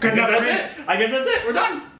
Good I guess enough that's for me. it. I guess that's it. We're done.